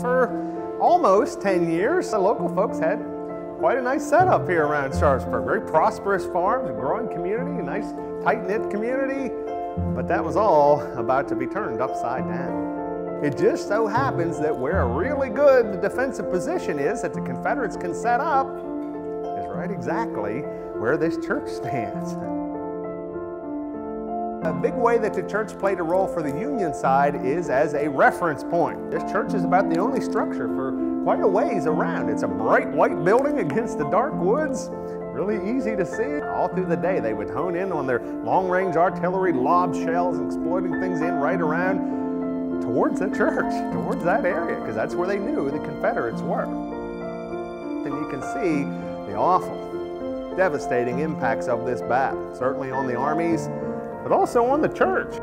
for almost 10 years. The local folks had quite a nice setup here around Sharpsburg. Very prosperous farms, a growing community, a nice tight-knit community. But that was all about to be turned upside down. It just so happens that where a really good defensive position is that the Confederates can set up is right exactly where this church stands. A big way that the church played a role for the Union side is as a reference point. This church is about the only structure for quite a ways around. It's a bright white building against the dark woods. Really easy to see. All through the day, they would hone in on their long-range artillery, lob shells, exploiting things in right around towards the church, towards that area, because that's where they knew the Confederates were. And you can see the awful, devastating impacts of this battle, certainly on the armies, but also on the church.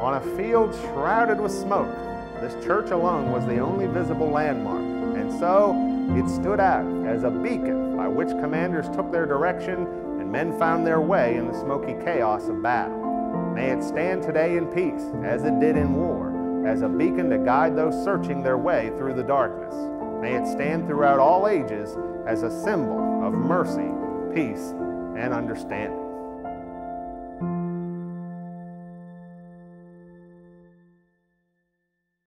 On a field shrouded with smoke, this church alone was the only visible landmark, and so it stood out as a beacon by which commanders took their direction and men found their way in the smoky chaos of battle. May it stand today in peace, as it did in war, as a beacon to guide those searching their way through the darkness. May it stand throughout all ages as a symbol of mercy, peace, and understanding.